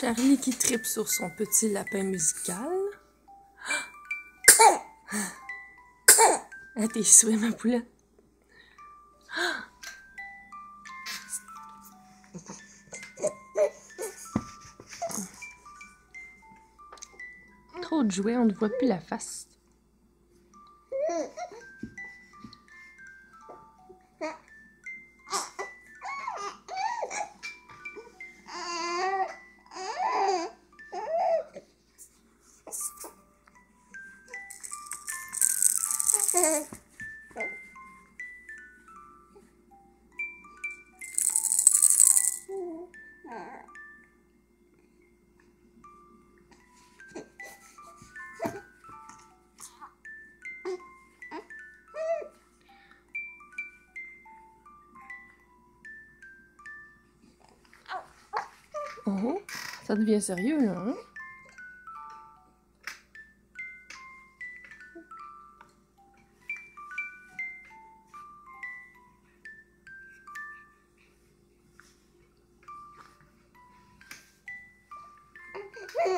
Charlie qui tripe sur son petit lapin musical. À tes souhaits, ma poulette. Trop de jouets, on ne voit plus la face. Oh, ça devient sérieux là, hein?